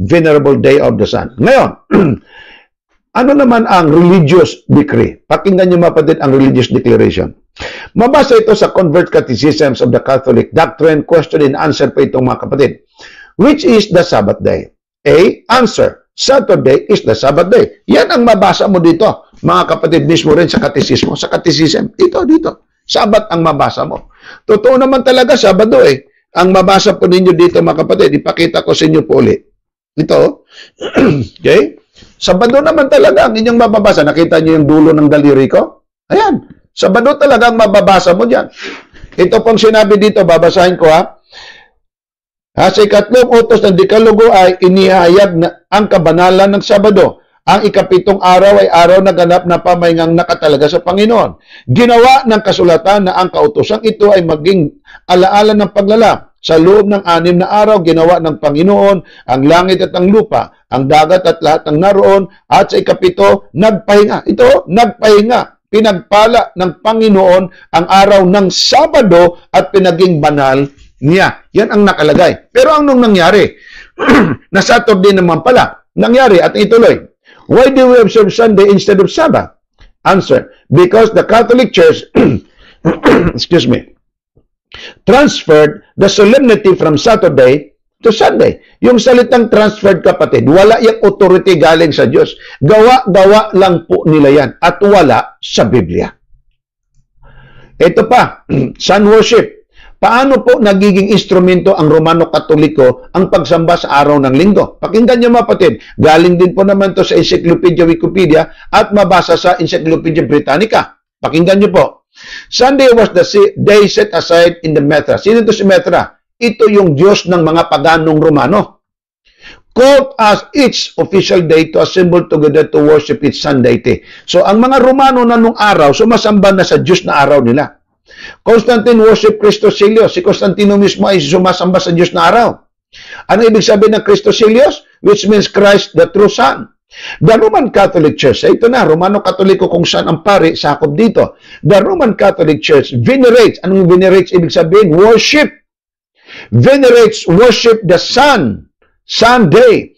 Speaker 2: Venerable Day of the Sun. Ngayon, Ano naman ang religious decree? Pakinggan niyo mapatid ang religious declaration. Mabasa ito sa Convert Catechisms of the Catholic Doctrine, question and answer pa itong mga kapatid. Which is the Sabbath day? A. Answer. Saturday is the Sabbath day. Yan ang mabasa mo dito, mga kapatid, mismo rin sa katisismo, sa katisism. Ito, dito. Sabat ang mabasa mo. Totoo naman talaga, Sabado eh. Ang mabasa po ninyo dito, mga kapatid, ipakita ko sa inyo po ulit. Ito. okay? Sabado naman talaga ang inyong mababasa. Nakita niyo yung dulo ng daliri ko? Ayan. Sabado talaga ang mababasa mo diyan. Ito pong sinabi dito, babasahin ko ha. Ha, sa ikatlong utos ng Dikalugo ay inihayag na ang kabanalan ng Sabado. Ang ikapitong araw ay araw na ganap na pamahingang nakatalaga sa Panginoon. Ginawa ng kasulatan na ang kautosang ito ay maging alaala ng paglala sa loob ng anim na araw, ginawa ng Panginoon ang langit at ang lupa, ang dagat at lahat ng naroon, at sa ikapito, nagpahinga. Ito, nagpahinga. Pinagpala ng Panginoon ang araw ng Sabado at pinaging banal niya. Yan ang nakalagay. Pero anong nangyari? na Saturday naman pala. Nangyari at ituloy. Why do we observe Sunday instead of Sabbath? Answer, because the Catholic Church, excuse me, transferred the solemnity from Saturday to Sunday. Yung salitang transferred kapatid, wala yung authority galing sa Diyos. Gawa-gawa lang po nila yan at wala sa Biblia. Ito pa, sun worship. Paano po nagiging instrumento ang Romano Katoliko ang pagsamba sa araw ng linggo? Pakinggan niyo mapatid. Galing din po naman to sa Encyclopedia Wikipedia at mabasa sa Encyclopedia Britannica. Pakinggan niyo po. Sunday was the day set aside in the Metra. Sino ito si Metra? Ito yung Diyos ng mga paganong Romano. Called as each official day to assemble together to worship its Sunday. So, ang mga Romano na nung araw, sumasamba na sa Diyos na araw nila. Constantine worship Christosilios. Si Constantino mismo ay sumasamba sa Diyos na araw. Ano ibig sabihin ng Christosilios? Which means Christ, the true Son. The Roman Catholic Church, ito na, Romano Katoliko kung saan ang pari, sakop dito. The Roman Catholic Church venerates, anong venerates ibig sabihin? Worship. Venerates, worship the Son, Sunday,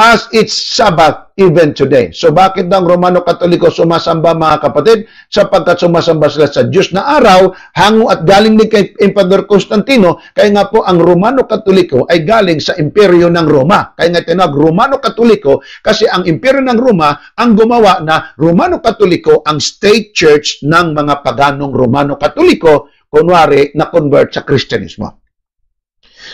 Speaker 2: as its Sabbath even today. So bakit ang Romano Katoliko sumasamba mga kapatid? Sapagkat sumasamba sila sa Diyos na araw, hango at galing din kay Emperor Constantino, kaya nga po ang Romano Katoliko ay galing sa imperyo ng Roma. Kaya nga tinawag Romano Katoliko kasi ang imperyo ng Roma ang gumawa na Romano Katoliko ang state church ng mga paganong Romano Katoliko, kunwari na convert sa Kristyanismo.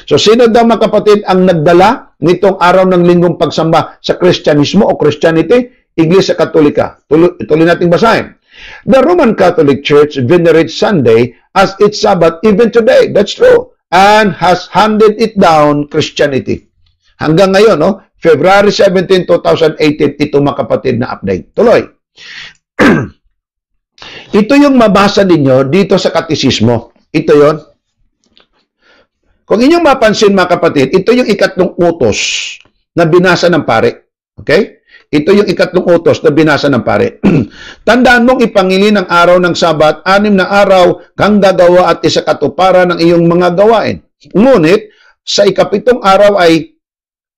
Speaker 2: So sino daw mga kapatid ang nagdala nitong araw ng linggong pagsamba sa Kristyanismo o Christianity? Iglesia Katolika. Tuloy, tuloy nating basahin. The Roman Catholic Church venerates Sunday as its Sabbath even today. That's true. And has handed it down Christianity. Hanggang ngayon, no? February 17, 2018, ito mga kapatid na update. Tuloy. ito yung mabasa ninyo dito sa katisismo. Ito yon kung inyong mapansin mga kapatid, ito yung ikatlong utos na binasa ng pare. Okay? Ito yung ikatlong utos na binasa ng pare. Tandaan mong ipangili ng araw ng Sabat, anim na araw kang gagawa at isa katuparan ng iyong mga gawain. Ngunit, sa ikapitong araw ay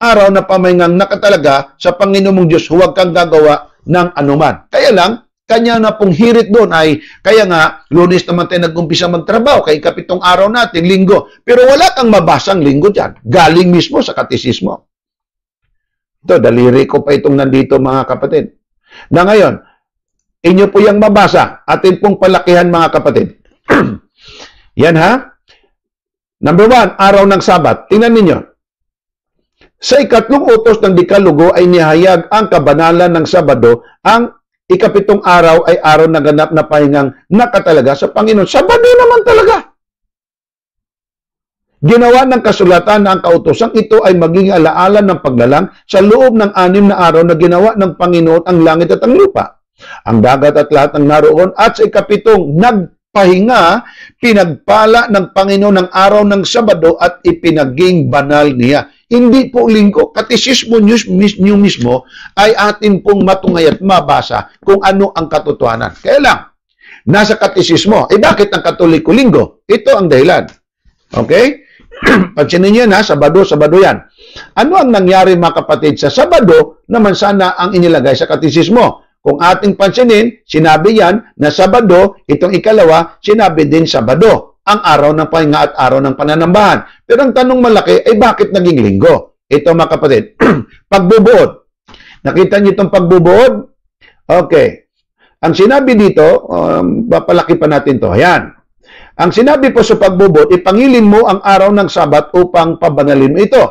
Speaker 2: araw na pamahingang nakatalaga sa Panginoong Diyos, huwag kang gagawa ng anuman. Kaya lang, kanya na pong hirit doon ay, kaya nga, lunes naman tayo nag-umpisa magtrabaho, kay kapitong araw natin, linggo. Pero wala kang mabasang linggo dyan. Galing mismo sa katisismo. Ito, daliri ko pa itong nandito mga kapatid. Na ngayon, inyo po yung mabasa, atin pong palakihan mga kapatid. Yan ha? Number one, araw ng Sabat. Tingnan ninyo. Sa ikatlong utos ng Dikalugo ay nihayag ang kabanalan ng Sabado ang ikapitong araw ay araw na ganap na pahingang nakatalaga sa Panginoon. Sabado naman talaga. Ginawa ng kasulatan na ang kautosang ito ay maging alaala ng paglalang sa loob ng anim na araw na ginawa ng Panginoon ang langit at ang lupa. Ang dagat at lahat ng naroon at sa ikapitong nagpahinga, pinagpala ng Panginoon ang araw ng Sabado at ipinaging banal niya. Hindi po linggo. Katisismo nyo mismo ay atin pong matungay at mabasa kung ano ang katotohanan. Kaya lang, nasa katisismo, eh bakit ang katoliko linggo? Ito ang dahilan. Okay? Pansinin niyo na, Sabado, Sabado yan. Ano ang nangyari mga kapatid sa Sabado naman sana ang inilagay sa katisismo? Kung ating pansinin, sinabi yan na Sabado, itong ikalawa, sinabi din Sabado ang araw ng pahinga at araw ng pananambahan. Pero ang tanong malaki ay bakit naging linggo? Ito mga kapatid, pagbubuod. Nakita niyo itong pagbubuod? Okay. Ang sinabi dito, um, papalaki pa natin to. Ayan. Ang sinabi po sa pagbubod, ipangilin mo ang araw ng Sabat upang pabanalin mo ito.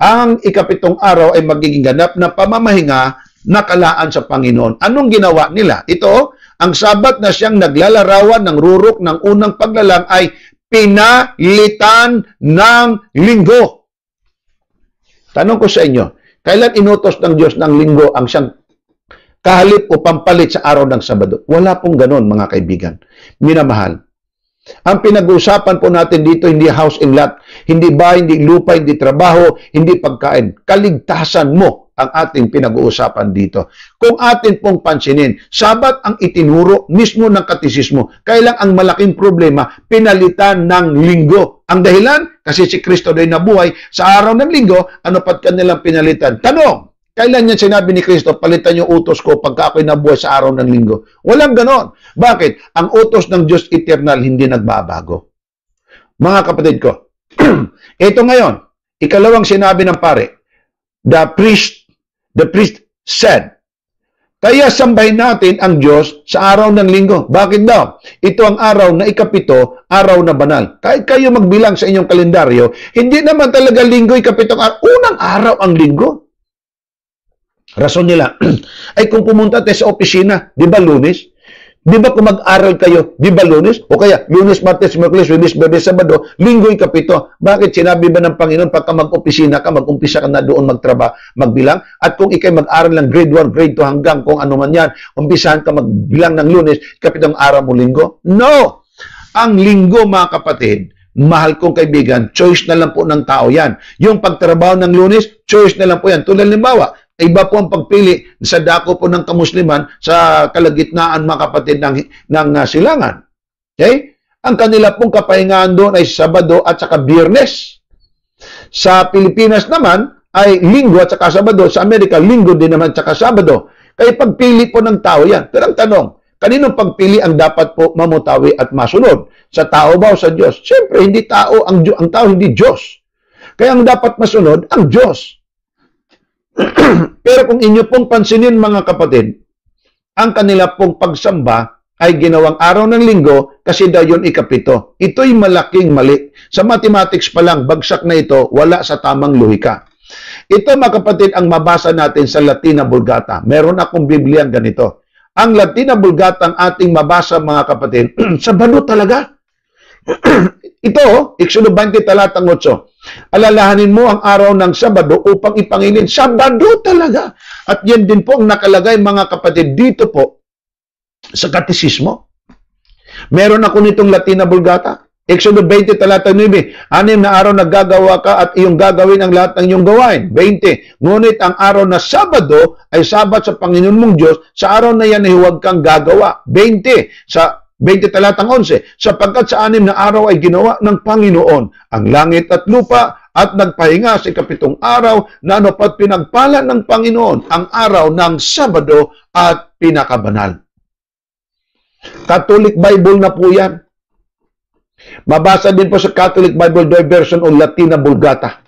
Speaker 2: Ang ikapitong araw ay magiging ganap na pamamahinga nakalaan sa Panginoon. Anong ginawa nila? Ito, ang sabat na siyang naglalarawan ng rurok ng unang paglalang ay pinalitan ng linggo. Tanong ko sa inyo, kailan inutos ng Diyos ng linggo ang siyang kahalip o pampalit sa araw ng Sabado? Wala pong ganon, mga kaibigan. Minamahal. Ang pinag-uusapan po natin dito, hindi house and lot, hindi bahay, hindi lupa, hindi trabaho, hindi pagkain. Kaligtasan mo ang ating pinag-uusapan dito. Kung atin pong pansinin, sabat ang itinuro mismo ng katisismo. Kailang ang malaking problema, pinalitan ng linggo. Ang dahilan, kasi si Kristo ay nabuhay sa araw ng linggo, ano pat kanilang pinalitan? Tanong, kailan niya sinabi ni Kristo, palitan yung utos ko pagka ako'y nabuhay sa araw ng linggo? Walang ganon. Bakit? Ang utos ng Diyos eternal hindi nagbabago. Mga kapatid ko, ito ngayon, ikalawang sinabi ng pare, the priest the priest said, kaya sambahin natin ang Diyos sa araw ng linggo. Bakit daw? Ito ang araw na ikapito, araw na banal. Kahit kayo magbilang sa inyong kalendaryo, hindi naman talaga linggo ikapitong araw. Unang araw ang linggo. Rason nila, ay kung pumunta tayo sa opisina, di ba lunes? Di ba kung mag-aral kayo, di ba lunes? O kaya, lunes, martes, merkulis, lunes, bebe, sabado, linggo, ikapito. Bakit sinabi ba ng Panginoon, pagka mag-opisina ka, mag-umpisa ka na doon magtraba, magbilang? At kung ikay mag-aral ng grade 1, grade 2 hanggang kung ano man yan, umpisahan ka magbilang ng lunes, ikapitong araw mo linggo? No! Ang linggo, mga kapatid, mahal kong kaibigan, choice na lang po ng tao yan. Yung pagtrabaho ng lunes, choice na lang po yan. Tulad limbawa, iba po ang pagpili sa dako po ng kamusliman sa kalagitnaan mga kapatid ng, ng uh, silangan. Okay? Ang kanila pong kapahingaan doon ay Sabado at saka Biyernes. Sa Pilipinas naman ay Linggo at saka Sabado. Sa Amerika, Linggo din naman at saka Sabado. Kaya pagpili po ng tao yan. Pero ang tanong, kaninong pagpili ang dapat po mamutawi at masunod? Sa tao ba o sa Diyos? Siyempre, hindi tao, ang, ang tao hindi Diyos. Kaya ang dapat masunod, ang Diyos. Pero kung inyo pong pansinin mga kapatid, ang kanila pong pagsamba ay ginawang araw ng linggo kasi daw yun ikapito. Ito'y malaking mali. Sa mathematics pa lang, bagsak na ito, wala sa tamang lohika. Ito mga kapatid ang mabasa natin sa Latina Vulgata. Meron akong Biblia ganito. Ang Latina Vulgata ang ating mabasa mga kapatid, Sabado talaga. Ito, Exodo 20 talatang 8. Alalahanin mo ang araw ng Sabado upang ipangilin. Sabado talaga. At yan din po ang nakalagay mga kapatid dito po sa katisismo. Meron ako nitong Latina Vulgata. Exodo 20 talata 9, anim na araw naggagawa ka at iyong gagawin ang lahat ng iyong gawain. 20, ngunit ang araw na Sabado ay Sabat sa Panginoon mong Diyos, sa araw na yan ay huwag kang gagawa. 20, sa 20 talatang 11, sapagkat sa anim na araw ay ginawa ng Panginoon ang langit at lupa at nagpahinga sa kapitong araw na anopat pinagpala ng Panginoon ang araw ng Sabado at pinakabanal. Catholic Bible na po yan. Mabasa din po sa Catholic Bible Doi Version o Latina Vulgata.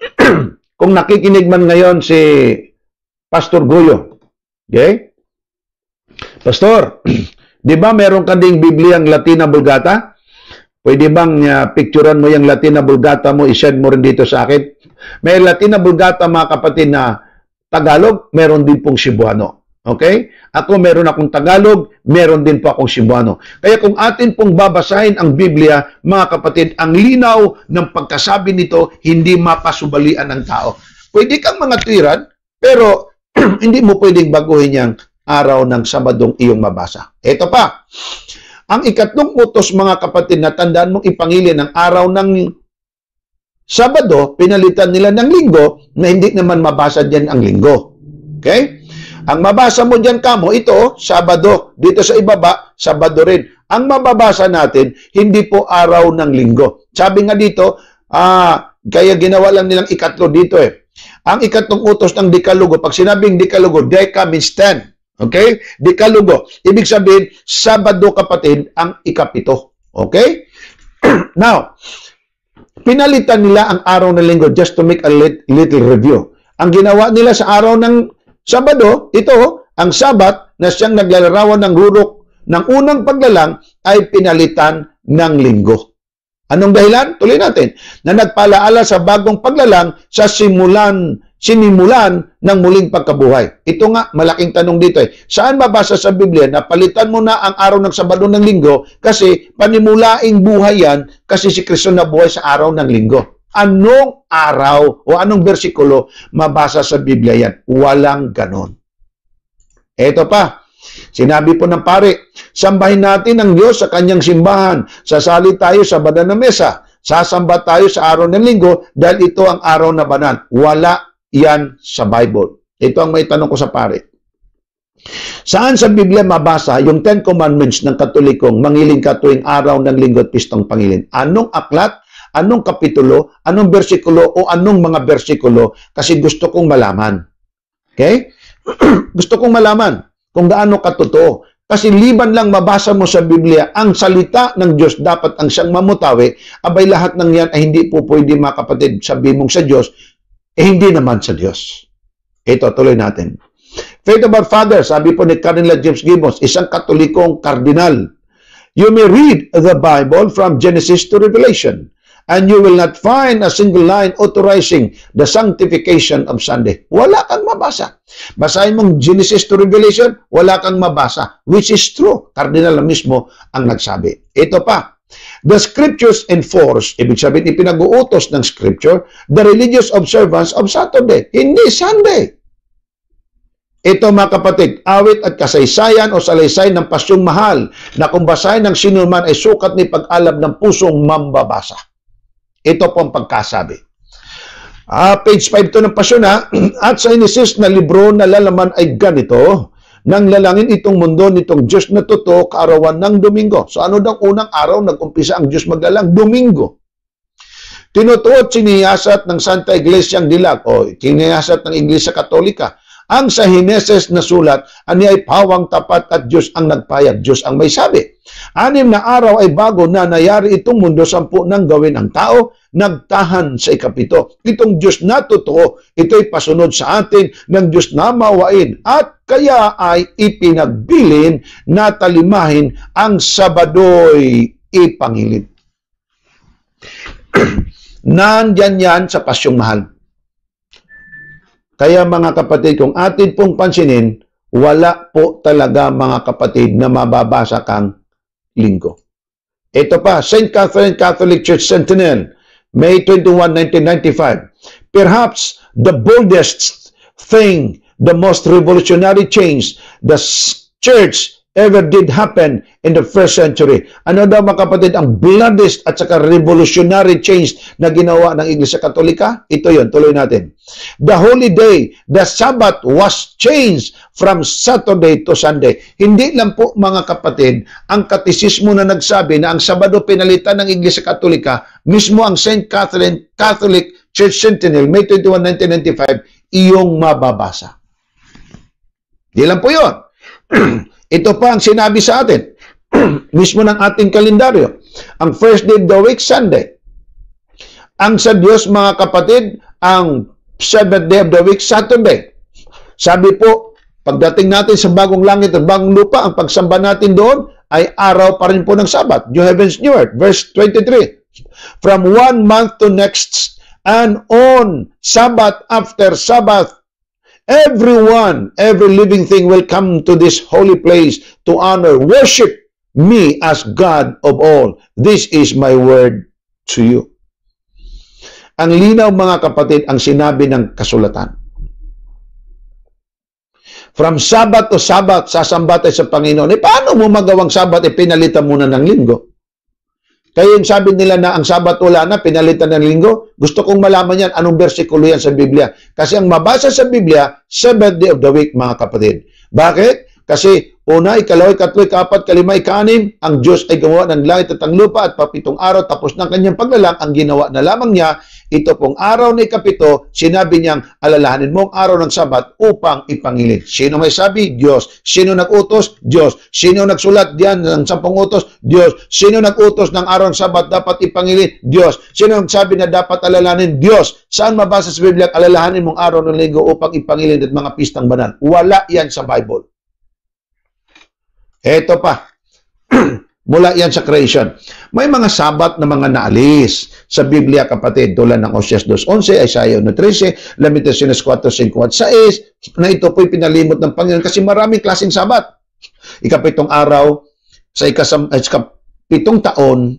Speaker 2: Kung nakikinig man ngayon si Pastor Goyo, okay? Pastor, di ba meron ka ding Bibliang Latina Vulgata? Pwede bang uh, picturean mo yung Latina Vulgata mo, i-send mo rin dito sa akin? May Latina Vulgata mga kapatid na Tagalog, meron din pong Cebuano. Okay? Ako meron akong Tagalog, meron din po akong Cebuano. Kaya kung atin pong babasahin ang Biblia, mga kapatid, ang linaw ng pagkasabi nito, hindi mapasubalian ng tao. Pwede kang mga tuwiran, pero hindi mo pwedeng baguhin yung araw ng Sabadong iyong mabasa. Ito pa. Ang ikatlong utos, mga kapatid, na tandaan mong ipangilin ng araw ng Sabado, pinalitan nila ng linggo na hindi naman mabasa diyan ang linggo. Okay? Ang mabasa mo diyan kamo, ito, Sabado. Dito sa ibaba, Sabado rin. Ang mababasa natin, hindi po araw ng linggo. Sabi nga dito, ah, kaya ginawa lang nilang ikatlo dito eh. Ang ikatlong utos ng Dikalugo, pag sinabing Dikalugo, Deka means 10. Okay? Dikalugo. Ibig sabihin, Sabado kapatid, ang ikapito. Okay? Now, pinalitan nila ang araw ng linggo just to make a little review. Ang ginawa nila sa araw ng Sabado, ito, ang Sabat na siyang naglalarawan ng rurok ng unang paglalang ay pinalitan ng linggo. Anong dahilan? Tuloy natin. Na nagpalaala sa bagong paglalang sa simulan, sinimulan ng muling pagkabuhay. Ito nga, malaking tanong dito eh. Saan mabasa sa Biblia na palitan mo na ang araw ng Sabado ng linggo kasi panimulaing buhay yan kasi si Kristo na buhay sa araw ng linggo anong araw o anong bersikulo mabasa sa Biblia yan. Walang ganon. Ito pa, sinabi po ng pare, sambahin natin ang Diyos sa kanyang simbahan. Sasali tayo sa banal na mesa. Sasamba tayo sa araw ng linggo dahil ito ang araw na banal. Wala yan sa Bible. Ito ang may tanong ko sa pare. Saan sa Biblia mabasa yung Ten Commandments ng Katolikong mangiling ka tuwing araw ng linggo at pistong pangilin? Anong aklat anong kapitulo, anong bersikulo o anong mga bersikulo kasi gusto kong malaman. Okay? gusto kong malaman kung gaano katotoo. Kasi liban lang mabasa mo sa Biblia, ang salita ng Diyos dapat ang siyang mamutawi, abay lahat ng yan ay hindi po pwede mga kapatid sabi mong sa Diyos, eh hindi naman sa Diyos. Ito, tuloy natin. Faith of our Father, sabi po ni Cardinal James Gibbons, isang katolikong kardinal. You may read the Bible from Genesis to Revelation and you will not find a single line authorizing the sanctification of Sunday. Wala kang mabasa. Basahin mong Genesis to Revelation, wala kang mabasa, which is true. Cardinal na mismo ang nagsabi. Ito pa, The scriptures enforce, ibig sabihin ipinag-uutos ng scripture, the religious observance of Saturday, hindi Sunday. Ito mga kapatid, awit at kasaysayan o salaysay ng pasyong mahal na kung basahin ng sino man ay sukat ni pag-alab ng pusong mambabasa. Ito po ang pagkasabi. Ah, page 5 to ng pasyon ha. At sa inisis na libro na lalaman ay ganito, nang lalangin itong mundo nitong Diyos na totoo kaarawan ng Domingo. So ano daw unang araw nag-umpisa ang Diyos maglalang? Domingo. Tinutuot sinihasat ng Santa Iglesia ang dilag o sinihasat ng Iglesia Katolika ang sa Hineses na sulat, ani ay pawang tapat at Diyos ang nagpayag, Diyos ang may sabi. Anim na araw ay bago na nayari itong mundo, sampu nang gawin ang tao, nagtahan sa ikapito. Itong Diyos na totoo, ito'y pasunod sa atin ng Diyos na mawain at kaya ay ipinagbilin na talimahin ang Sabadoy ipangilid. Nandyan yan sa pasyong mahal. Kaya mga kapatid, kung atin pong pansinin, wala po talaga mga kapatid na mababasa kang linggo. Ito pa, St. Catherine Catholic Church Sentinel, May 21, 1995. Perhaps the boldest thing, the most revolutionary change the church ever did happen in the first century. Ano daw mga kapatid ang bloodiest at saka revolutionary change na ginawa ng Iglesia Katolika? Ito yon tuloy natin. The holy day, the Sabbath was changed from Saturday to Sunday. Hindi lang po mga kapatid, ang katisismo na nagsabi na ang Sabado pinalitan ng Iglesia Katolika, mismo ang St. Catherine Catholic Church Sentinel, May 21, 1995, iyong mababasa. Di lang po yun. Ito pa ang sinabi sa atin, mismo ng ating kalendaryo. Ang first day of the week, Sunday. Ang sa Diyos, mga kapatid, ang seventh day of the week, Saturday. Sabi po, pagdating natin sa bagong langit at bagong lupa, ang pagsamba natin doon ay araw pa rin po ng Sabat. New Heavens, New Earth. Verse 23. From one month to next and on Sabbath after Sabbath Everyone, every living thing will come to this holy place to honor, worship me as God of all. This is my word to you. Ang linaw mga kapatid ang sinabi ng kasulatan. From Sabbath to Sabbath, sasamba tayo sa Panginoon. Eh, paano mo magawang Sabbath? Eh, pinalitan muna ng linggo. Kaya yung sabi nila na ang Sabat wala na, pinalitan ng linggo, gusto kong malaman yan, anong versikulo yan sa Biblia. Kasi ang mabasa sa Biblia, seventh day of the week, mga kapatid. Bakit? Kasi una, ikalawa, ikatlo, ikapat, kalima, ikanim, ang Diyos ay gumawa ng langit at ang lupa at papitong araw, tapos ng kanyang paglalang, ang ginawa na lamang niya ito pong araw na ikapito, sinabi niyang alalahanin mo ang araw ng Sabat upang ipangilin. Sino may sabi? Diyos. Sino nag-utos? Diyos. Sino nagsulat diyan ng sampung utos? Diyos. Sino nag-utos ng araw ng Sabat dapat ipangilin? Diyos. Sino nagsabi na dapat alalahanin? Diyos. Saan mabasa sa Biblia alalahanin mong araw ng linggo upang ipangilin at mga pistang banal? Wala yan sa Bible. Ito pa. Mula yan sa creation. May mga sabat na mga naalis sa Biblia, kapatid, tulad ng Oseas 2.11, Isaiah 1.13, Lamentaciones 4.5 at 6, na ito po'y pinalimot ng Panginoon kasi maraming klaseng sabat. Ikapitong araw, sa ikasam, eh, ikapitong taon,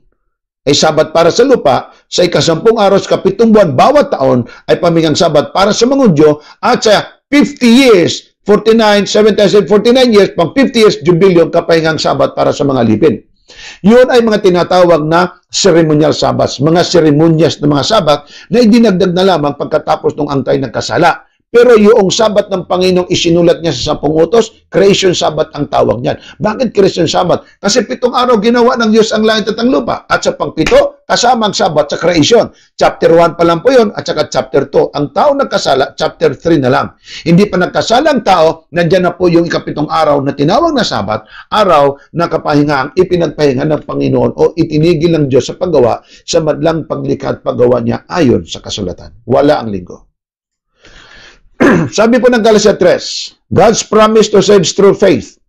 Speaker 2: ay sabat para sa lupa, sa ikasampung araw sa kapitong buwan, bawat taon ay pamingang sabat para sa mga Udyo, at sa 50 years, 49, 7, 49 years, pang 50 years, jubilyo, kapahingang sabat para sa mga lipin. Yun ay mga tinatawag na ceremonial sabbaths, mga seremonyas ng mga sabat na idinagdag na lamang pagkatapos ng angkay ng kasala. Pero yung sabat ng Panginoong isinulat niya sa sampung utos, creation sabat ang tawag niyan. Bakit creation sabat? Kasi pitong araw ginawa ng Diyos ang langit at ang lupa. At sa pangpito, kasama ang sabat sa creation. Chapter 1 pa lang po yun, at saka chapter 2. Ang tao nagkasala, chapter 3 na lang. Hindi pa nagkasala ang tao, nandyan na po yung ikapitong araw na tinawag na sabat, araw na kapahinga ang ipinagpahinga ng Panginoon o itinigil ng Diyos sa paggawa sa madlang paglikha at paggawa niya ayon sa kasulatan. Wala ang linggo. Sabi po ng Galatia 3, God's promise to save through faith.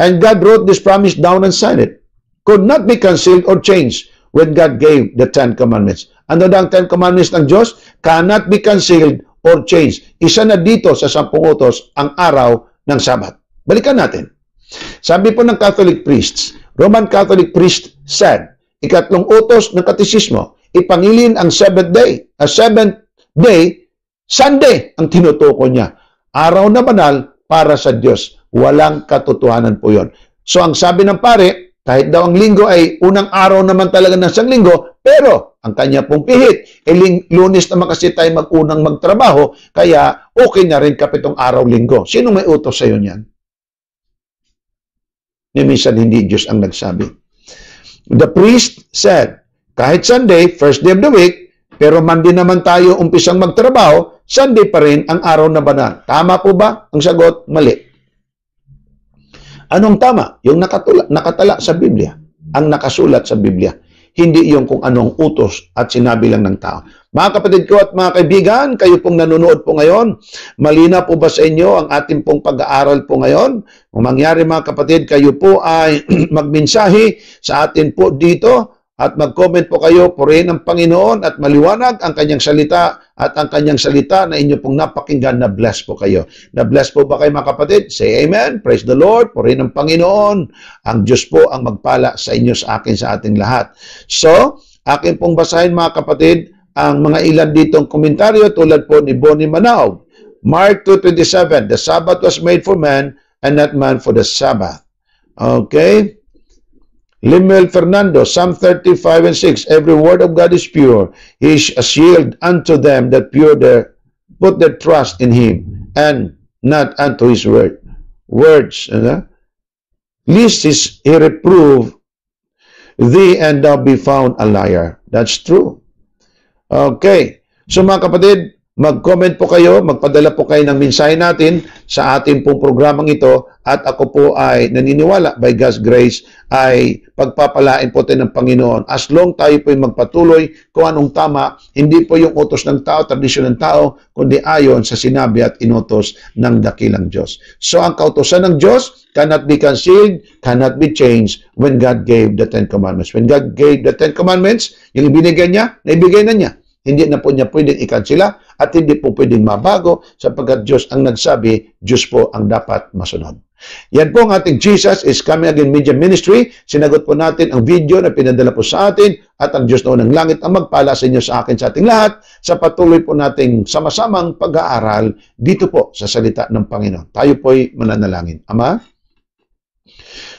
Speaker 2: And God wrote this promise down and signed it. Could not be concealed or changed when God gave the Ten Commandments. Ano daw ang Ten Commandments ng Diyos? Cannot be concealed or changed. Isa na dito sa sampung utos ang araw ng Sabat. Balikan natin. Sabi po ng Catholic priests, Roman Catholic priest said, ikatlong utos ng katisismo, ipangilin ang seventh day. A seventh day Sunday ang tinutukoy niya. Araw na banal para sa Diyos. Walang katotohanan po yon. So ang sabi ng pare, kahit daw ang linggo ay unang araw naman talaga ng isang linggo, pero ang kanya pong pihit, eh, lunes naman kasi tayo mag-unang magtrabaho, kaya okay na rin kapitong araw linggo. Sino may utos sa'yo niyan? Ni minsan hindi Diyos ang nagsabi. The priest said, kahit Sunday, first day of the week, pero Monday naman tayo umpisang magtrabaho, Sunday pa rin ang araw na banal. Tama po ba? Ang sagot, mali. Anong tama? Yung nakatula, nakatala sa Biblia. Ang nakasulat sa Biblia. Hindi yung kung anong utos at sinabi lang ng tao. Mga kapatid ko at mga kaibigan, kayo pong nanonood po ngayon, malina po ba sa inyo ang ating pong pag-aaral po ngayon? Kung mangyari mga kapatid, kayo po ay magmensahe sa atin po dito at mag-comment po kayo, purihin ng Panginoon at maliwanag ang kanyang salita at ang kanyang salita na inyo pong napakinggan na bless po kayo. Na bless po ba kayo mga kapatid? Say amen. Praise the Lord. Purihin ng Panginoon. Ang Diyos po ang magpala sa inyo, sa akin, sa ating lahat. So, akin pong basahin mga kapatid ang mga ilan ditong komentaryo tulad po ni Bonnie Manaog. Mark 2.27, The Sabbath was made for man and not man for the Sabbath. Okay? Limuel Fernando, Psalm 35 and 6, Every word of God is pure. He is a shield unto them that pure their, put their trust in Him, and not unto His word. Words. Ano? Least is He reprove thee, and thou be found a liar. That's true. Okay. So mga kapatid, mag-comment po kayo, magpadala po kayo ng mensahe natin sa ating pong programang ito at ako po ay naniniwala by God's grace ay pagpapalain po tayo ng Panginoon. As long tayo po ay magpatuloy kung anong tama, hindi po yung utos ng tao, tradisyon ng tao, kundi ayon sa sinabi at inutos ng dakilang Diyos. So ang kautosan ng Diyos cannot be concealed, cannot be changed when God gave the Ten Commandments. When God gave the Ten Commandments, yung ibinigay niya, naibigay na niya. Hindi na po niya pwedeng ikansila at hindi po pwedeng mabago sapagkat Diyos ang nagsabi, Diyos po ang dapat masunod. Yan po ang ating Jesus is Coming Again Media Ministry. Sinagot po natin ang video na pinadala po sa atin at ang Diyos na ng langit ang magpala sa inyo sa akin sa ating lahat sa patuloy po nating sama-samang pag-aaral dito po sa salita ng Panginoon. Tayo po'y mananalangin. Ama,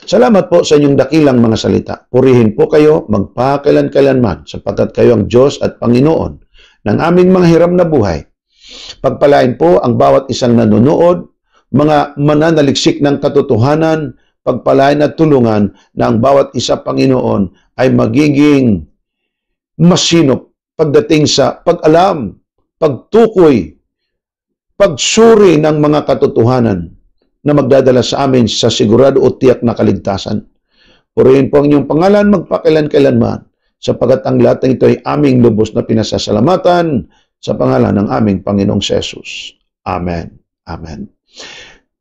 Speaker 2: Salamat po sa inyong dakilang mga salita. Purihin po kayo magpakailan-kailanman sapagkat kayo ang Diyos at Panginoon ng aming mga hiram na buhay. Pagpalain po ang bawat isang nanonood, mga mananaliksik ng katotohanan, pagpalain at tulungan na bawat isa, Panginoon, ay magiging masinop pagdating sa pag-alam, pagtukoy, pagsuri ng mga katotohanan na magdadala sa amin sa sigurado o tiyak na kaligtasan. Purihin po ang inyong pangalan magpakilan-kailanman sapagat ang lahat ng ito ay aming lubos na pinasasalamatan sa pangalan ng aming Panginoong Jesus. Amen. Amen.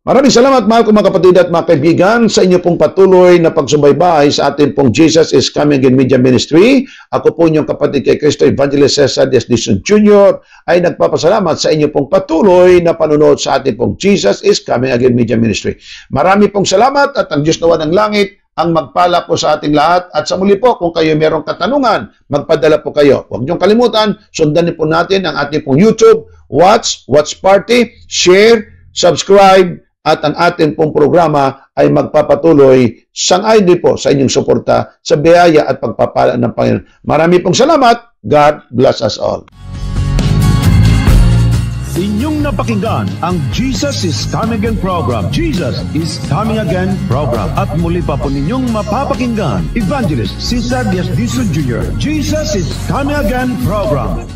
Speaker 2: Maraming salamat mga mga kapatid at mga kaibigan sa inyo pong patuloy na pagsubaybay sa ating pong Jesus is Coming in Media Ministry. Ako po inyong kapatid kay Cristo Evangelist Cesar Diaz Dizon Jr. ay nagpapasalamat sa inyo pong patuloy na panunood sa ating pong Jesus is Coming Again Media Ministry. Marami pong salamat at ang Diyos nawa ng langit ang magpala po sa ating lahat. At sa muli po, kung kayo merong katanungan, magpadala po kayo. Huwag niyong kalimutan, sundan po natin ang ating pong YouTube, Watch, Watch Party, share, subscribe, at ang ating pong programa ay magpapatuloy sang-ayon din po sa inyong suporta sa biyaya at pagpapala ng Panginoon. Marami pong salamat. God bless us all.
Speaker 1: Inyong napakinggan ang Jesus is Coming Again program. Jesus is Coming Again program. At muli pa po ninyong mapapakinggan Evangelist Cesar Diaz Dizon Jr. Jesus is Coming Again program.